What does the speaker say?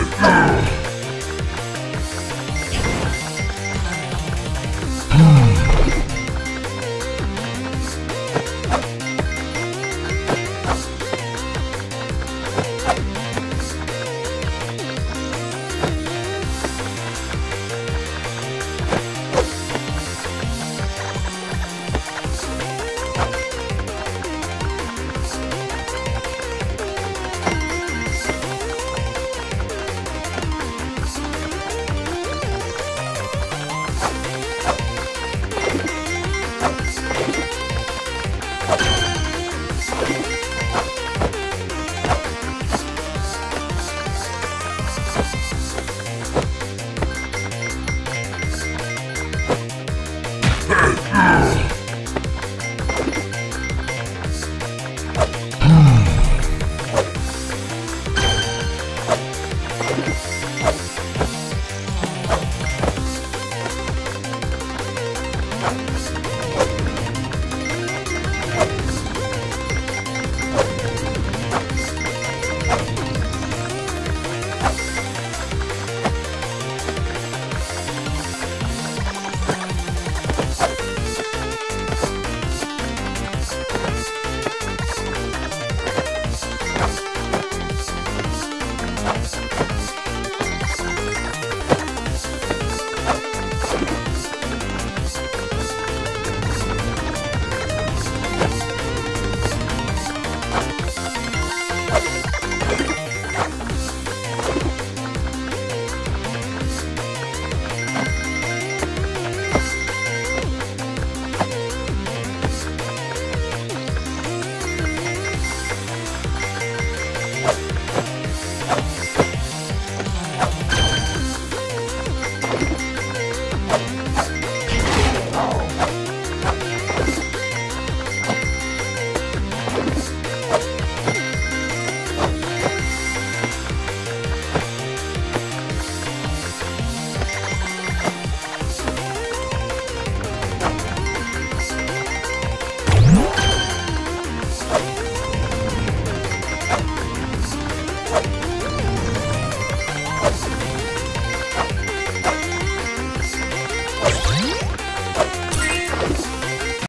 Go! 好的。